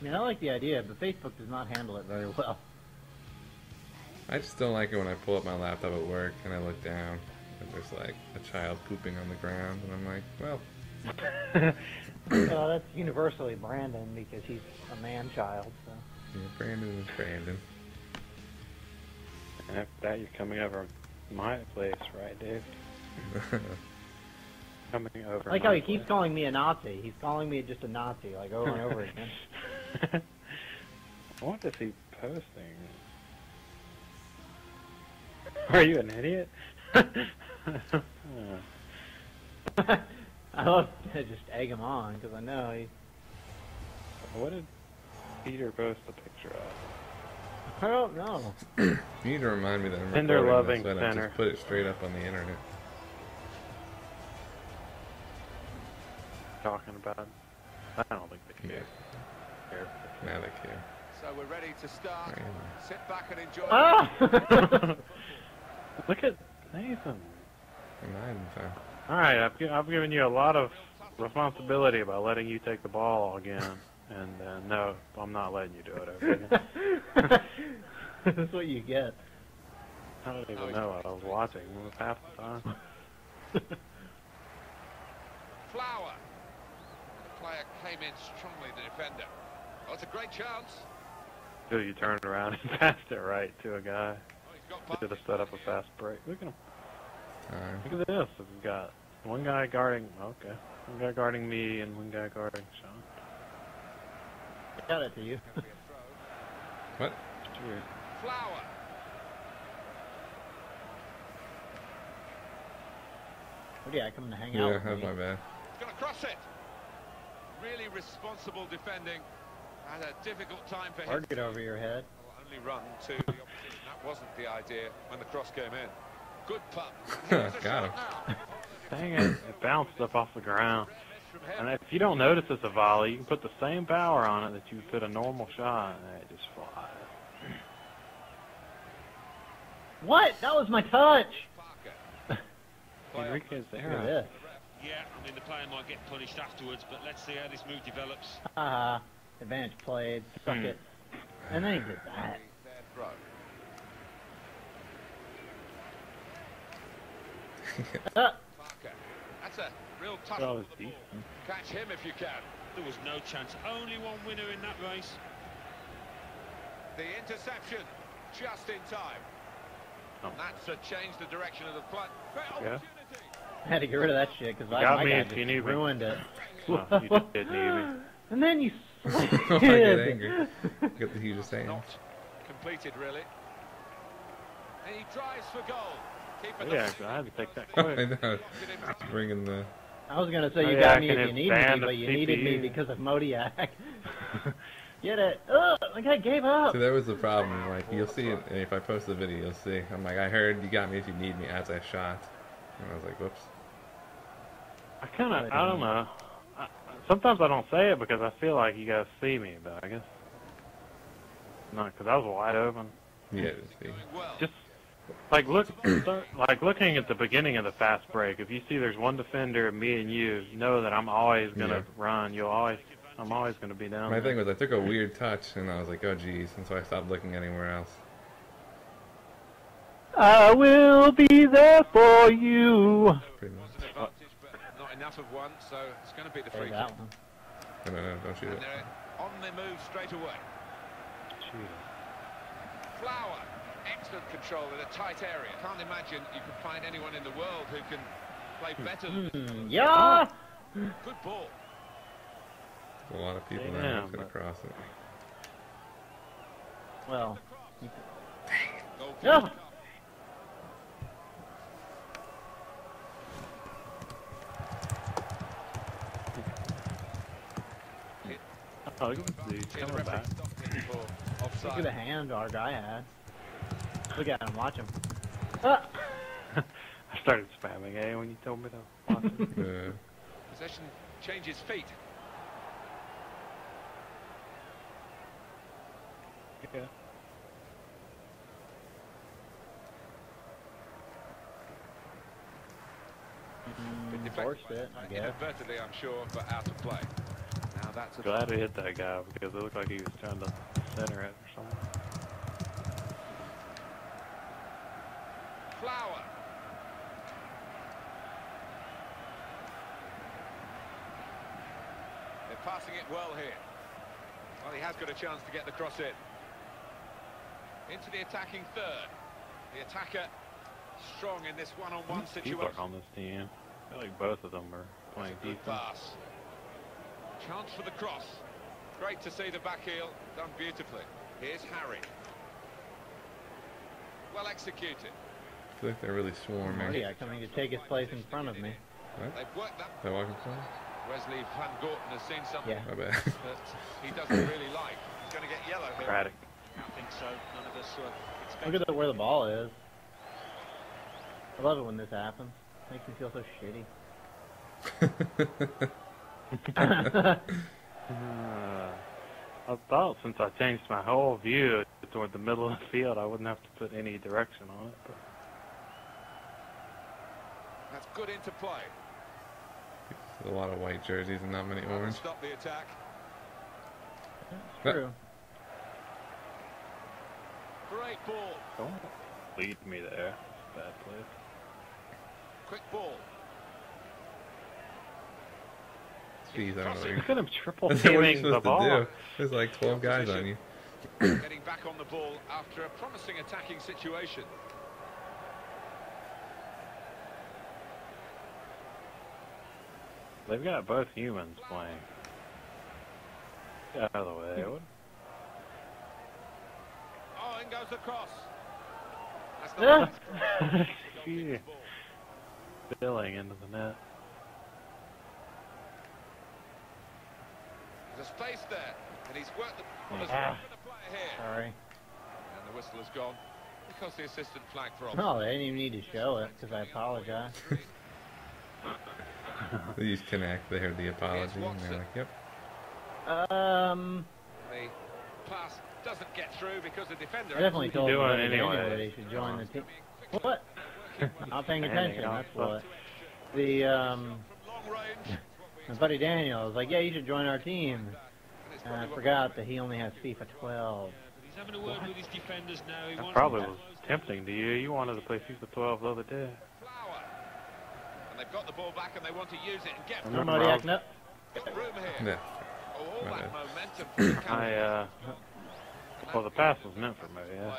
I mean, I like the idea, but Facebook does not handle it very well. I just don't like it when I pull up my laptop at work and I look down and there's like a child pooping on the ground and I'm like, well, well, that's universally Brandon because he's a man child. So. yeah, Brandon is Brandon. And After that, you're coming over my place, right, Dave? coming over. I like my how he place. keeps calling me a Nazi. He's calling me just a Nazi, like over and over again. what is he posting? Are you an idiot? I love to just egg him on because I know he. what did Peter post a picture of? I don't know. You need to remind me that I'm Tender recording Loving this, so I don't Center. just put it straight up on the internet. Talking about? I don't think they care. Care. Now they care. So we're ready to start. Right. Sit back and enjoy. Ah! Look at Nathan. I'm not even fine. All right, I've, I've given you a lot of responsibility by letting you take the ball again, and uh, no, I'm not letting you do it over again. That's what you get. I don't even know what I was watching. Half the time. Flower. The player came in strongly, the defender. Oh, it's a great chance. Till you turned around and passed it right to a guy. Oh, he's got He should have set up a fast break. Look at him. Time. Look at this. We've got one guy guarding. Okay, one guy guarding me and one guy guarding Sean. I got it to you. Gonna be a throw. What? Cheers. Flower. What are you coming to hang Yeah, out with that's me? my bad. He's going to cross it. Really responsible defending. Had a difficult time for him. Target over your head. Well, Only run to the opposition. That wasn't the idea when the cross came in. Good putt. Got him. Dang it! It bounced up off the ground. And if you don't notice it's a volley, you can put the same power on it that you put a normal shot, and it just flies. What? That was my touch. Parker. Player Enriquez Look at Era. this. Yeah, I mean the player might get punished afterwards, but let's see how this move develops. Haha. Advantage played. Suck Hmm. it. And then he did that. Their throw. Parker. That's a real tough That for was the ball. decent. Catch him if you can. There was no chance. Only one winner in that race. The interception just in time. Oh. That's uh, change the direction of the play. Great Yeah. opportunity. I had to get rid of that shit because I got my me guy if you need me. ruined it. No, you didn't need me. And then you I slid. get angry. Get the hugest hands. Not completed really. And he drives for goal. Keeper Yeah, doesn't I had to take that I know. Get him back. Bringing the. I was gonna say Oh, you yeah, got me if you needed me, but you needed me because of Motiak. Get it? Ugh, the guy gave up. So that was the problem. Like you'll see it, and if I post the video, you'll see. I'm like, I heard you got me if you need me as I shot, and I was like, whoops. I kind of, I don't know. Sometimes I don't say it because I feel like you guys see me, but I guess not because I was wide open. Yeah, see. Doing well. Just like look, start, like looking at the beginning of the fast break. If you see there's one defender, me and you, you know that I'm always gonna Yeah. run. You'll always, I'm always gonna be down. My there. thing was I took a weird touch, and I was like, oh geez, and so I stopped looking anywhere else. I will be there for you. Pretty much. Was an advantage, but not enough of one, so it's going to be the free kick. No, no, no, don't shoot And it. they're on the move straight away. Shoot. Flower, excellent control in a tight area. Can't imagine you could find anyone in the world who can play better than this. Hmm, yeah. Good ball. A lot of people now Damn, are gonna but- cross it. Well, Goal Yeah. Oh, look at this dude See the back. stopped it for look at the hand our guy had. Look at him. Watch him. Ah. I started spamming A when you told me to watch it. Uh, Possession changes feet. yeah. Been Mm, deflected Forced it, I guess. Inadvertently, I'm sure, but out of play. That's Glad we hit that guy because it looked like he was trying to center it or something. flower. They're passing it well here. Well, he has got a chance to get the cross in. Into the attacking third. The attacker strong in this one-on-one People situation. are on this team. I feel like both of them are playing That's a good defense. pass. Chance for the cross. Great to see the back heel done beautifully. Here's Harry. Well executed. I feel like they're really swarming. Oh, yeah, coming to take his place in front of me. What? They've worked that. Is that walking play? Wesley Van Gorton has seen something Yeah. My bad. that he doesn't really like. He's going to get yellow here. Craddock. I think so. None of us were Look at the, where the ball is. I love it when this happens. Makes me feel so shitty. Uh, I thought since I changed my whole view toward the middle of the field, I wouldn't have to put any direction on it. But That's good into play. There's a lot of white jerseys and not many orange. Stop the attack. It's true. Great ball. don't lead me there. Bad play. Quick ball. Jeez, I don't know. Look at him triple That's what you're teaming the supposed to ball. do. There's like 12 guys on you. Getting back on the ball after a promising attacking situation. They've got both humans playing. Get out of the way. What- Oh, in goes the cross. That's Ah. not Phew. Billing into the net. There's a space there, and he's worked the ball as Ah. well the player here. Sorry. And the whistle has gone because the assistant flag for offside. No, they didn't even need to show it because I apologize. They used Connect. They heard the apology and they're like, yep. Um, The pass doesn't get through because the defender. I definitely told doing Buddy it Daniel anyway. that he should join the team. What? Not paying attention. That's what. The um, From my buddy Daniel was like, "Yeah, you should join our team." And I forgot that he only has FIFA 12. But he's having a word with his defenders now. That probably was tempting to you. You wanted to play FIFA 12 the other day. Flower. And they've got the ball back and they want to use it and get I'm No, not Motiak, wrong. no. room here. Yeah. Oh, all that momentum for I, uh, well, the pass was meant for me, yeah.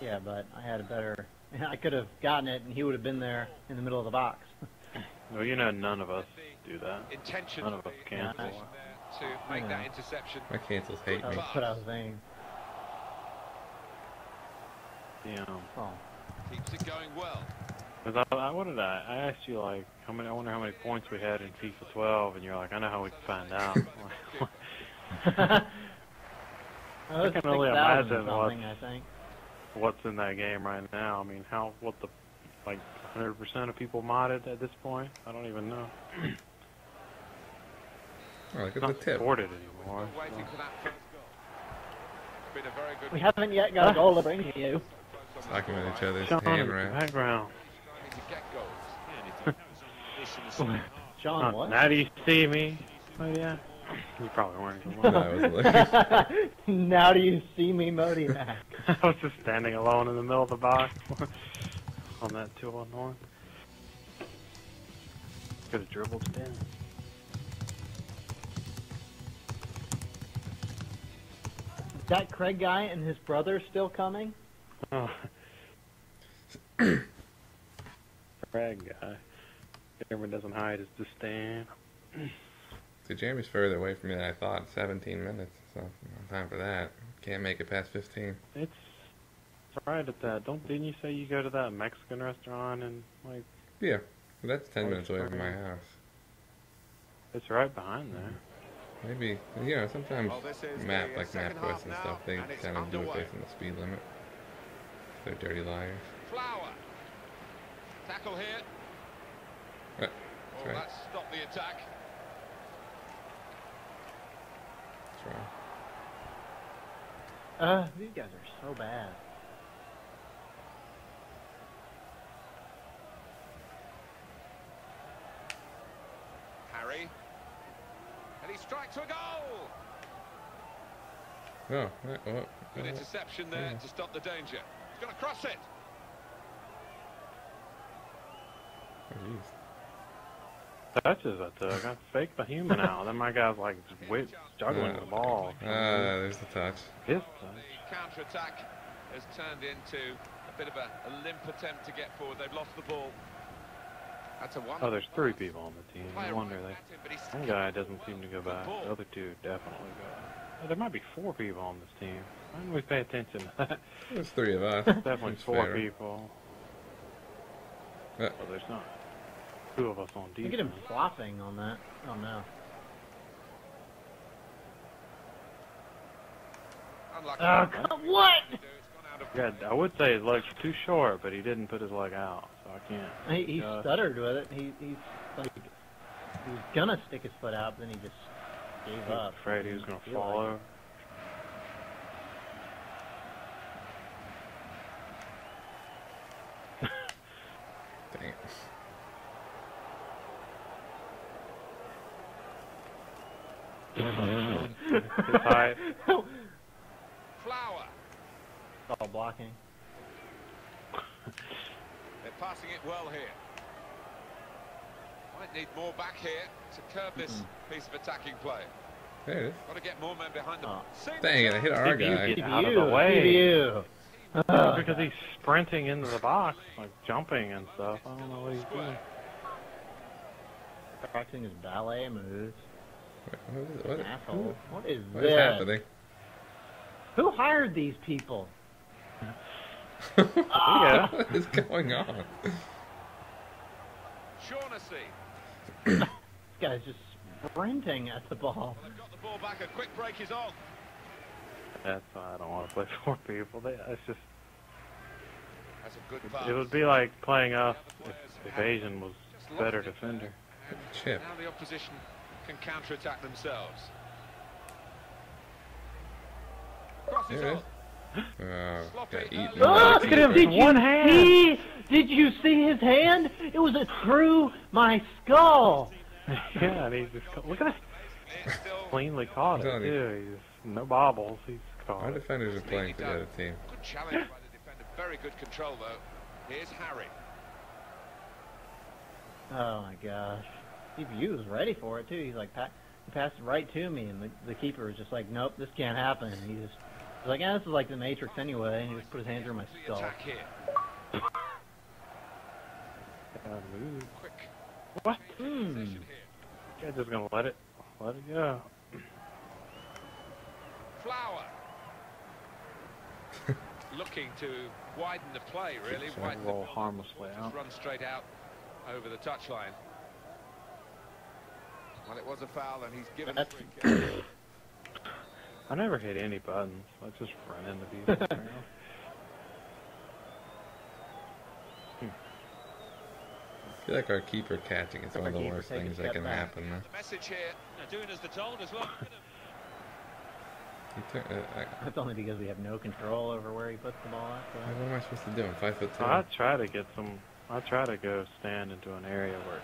Yeah, but I had a better. I could have gotten it, and he would have been there in the middle of the box. Well, you know, none of us do that. Intention None of us can. Yeah. to make Yeah. that interception. My cancels hate That's me. what I was saying. You know, Oh, Keeps it going well. because I, I, what did I? I asked you like, how many? I wonder how many points we had in FIFA 12, and you're like, I know how we can find out. I was can only imagine something, I think. What's in that game right now? I mean, how? What the? Like 100% of people modded at this point? I don't even know. Oh, look at the tip. supported anymore. We're so. for that first goal. It's been a very good We haven't yet got a goal to bring to you. Talking with each other's Sean in hand the background. timing to get goals. Yeah, and if he carries on this in the second half, Sean, Uh, what? Now do you see me? Oh yeah. You probably weren't. No, I was looking. now do you see me, Modi Mac? I was just standing alone in the middle of the box on that two on one. Could have dribbled it in. That Craig guy and his brother still coming? Oh. Craig uh, guy. Cameron doesn't hide his disdain. See, Jeremy's further away from me than I thought. 17 minutes. So, no time for that. Can't make it past 15. It's right at that. Don't didn't you say you go to that Mexican restaurant and like Yeah. That's 10 Oh, minutes away from my house. it's right behind there? Maybe, you know, sometimes Well, map, uh, like second MapQuest and stuff, they and kind of do it based on the speed limit. They're dirty liars. Flower. Tackle here. Right. Oh, right. that's stopped the attack. That's wrong. Uh, these guys are so bad. Harry. And strikes a goal. Oh, right, well, Good uh, interception there yeah. to stop the danger. He's going to cross it. oh, jeez. Touches I took. I faked the human out. Then my guy's like just whip, juggling Uh, the ball. Ah, there's the touch. His The counter-attack has turned into a bit of a, a limp attempt to get forward. They've lost the ball. That's a. Oh, there's three people on the team. No wonder right they. at him, but One guy doesn't seem to go back. The other two definitely go. Oh, there might be four people on this team. Why didn't we pay attention? to that? There's three of us. definitely That's four fair. people. Uh, Well, there's not two of us on Look defense. at him flopping on that. Oh no. unlucky. Oh, come, what? It's gone out of Yeah, I would say his legs were too short, but he didn't put his leg out, so I can't. He, he Uh, stuttered with it. He he's like he was gonna stick his foot out, but then he just gave I was up. afraid he was going to fall like over. dang it. His Flower. all blocking. They're passing it well here. Might need more back here to curb this piece of attacking play. There it is. Got to get more men behind them. Oh. Dang it, I hit our Did you guy. get- Out of the way. CPU. Uh, because he's sprinting into the box, like jumping and stuff. I don't know what he's doing. Practicing his ballet moves. What is, what, Asshole. What is what this? is happening? Who hired these people? Yeah. what is going on? Shaughnessy. This guy's just sprinting at the ball. They've got the ball back. A quick break is on. That's why I don't want to play four people. They, it's just That's a good pass. it would be like playing us The other if, if Asian was better defender. Chip. Now the opposition can counter-attack themselves. Crosses There it on. Is. Got eaten. By the look at him. keeper. Did One you hand. see? Did you see his hand? It was a true my skull. yeah, and he's just look at that. Cleanly caught it Tony. too. He's no bobbles. He's caught Our it. defenders are playing for the other team. good challenge by the defender. Very good control though. Here's Harry. Oh my gosh. CPU was ready for it too. He's like, pa- he passed it right to me, and the, the keeper was just like, nope, this can't happen. And he just was like, yeah, this is like the Matrix anyway. And he just put his hand through my skull. attack here. Gotta. Quick What? Hmm. possession here. Guys just gonna let it let it go. Flower. Looking to widen the play, really. Just Widen the roll field. harmlessly Just out. run straight out over the touchline. Well, it was a foul, and he's given a That's- free kick. I never hit any buttons. I just run into people. I feel like our keeper catching is one of the worst things that can back. happen. though. The message here. Doing as they're told as well. He tur- uh, I- That's only because we have no control over where he puts the ball at. what am I supposed to do? I'm five foot two. I try to get some. I try to go stand into an area where.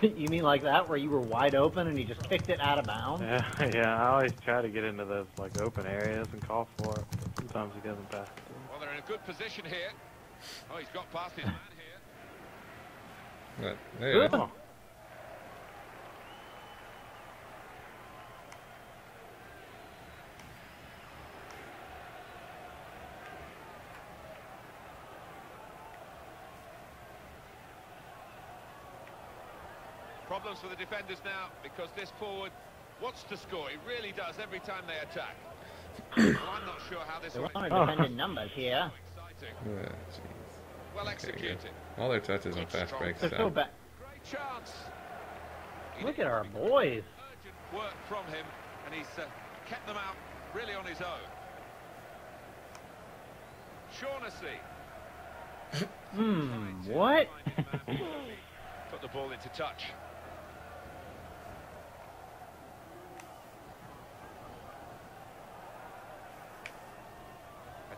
So. you mean like that, where you were wide open and he just kicked it out of bounds? Yeah, yeah. I always try to get into those like open areas and call for it. But sometimes he doesn't pass it. to me. Well, they're in a good position here. Oh, he's got past his man here. But, there Problems for the defenders now because this forward wants to score. He really does every time they attack. well, I'm not sure how this They will want Oh. to defend in numbers here. exciting. Uh. Well Okay, good. executed. All their touches on fast breaks. They're so So. bad. Great chance. Look at our to be boys. Urgent work from him, and he's uh, kept them out really on his own. Shaughnessy. Hmm. What? Put the ball into touch.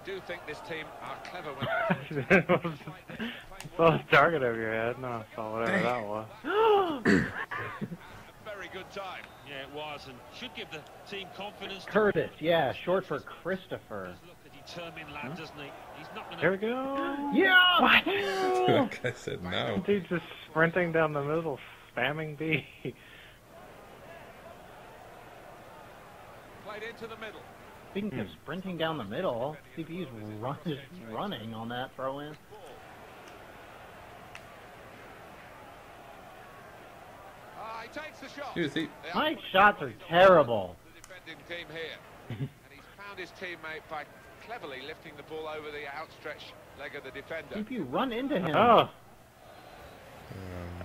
Do think this team are clever when they saw the target over your head. No, I saw whatever that was. a very good time. Yeah, it was, and should give the team confidence. to- Curtis, yeah, short for Christopher. Does look a determined lad, doesn't he? He's not going Here we go. Yeah! that I said no. Dude just sprinting down the middle, spamming B. Played into the middle. Speaking of sprinting down the middle, CPU's run, just running on that throw in. Ah, he takes the shot. Dude, see, They My shots are terrible. the defending team here. and he's found his teammate by cleverly lifting the ball over the outstretched leg of the defender. CPU, run into him. Oh,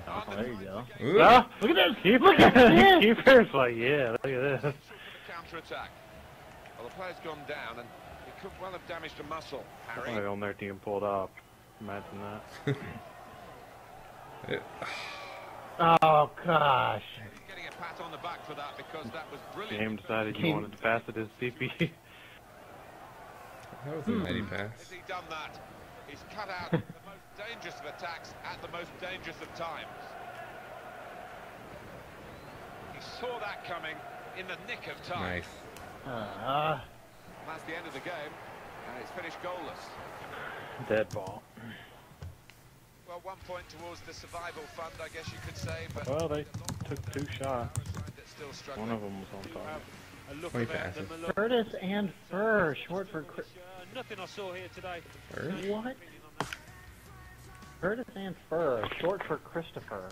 Oh, there you go. Ooh, ah, Look at this! keeper. Look at this! Keeper's like, yeah, look at this. Counter-attack. Well, the player's gone down, and he could well have damaged a muscle. Harry. Somebody on their team pulled up. Imagine that. it- Oh, gosh. He's getting a pat on the back for that because that was brilliant. Game decided you wanted to pass it as CP. that was a hmm. mighty pass. Has he done that? He's cut out the most dangerous of attacks at the most dangerous of times. He saw that coming in the nick of time. Nice. Uh, that's the end of the game, and it's finished goalless. Dead ball. Well, one point towards the survival fund, I guess you could say, but Well, they took two shots. that's still struggling. One of them was on target. have a look Twenty about passes. them, a look. Curtis and Fur, short for Chris. Uh, nothing I saw here today. Fur? What? Curtis and Fur, short for Christopher.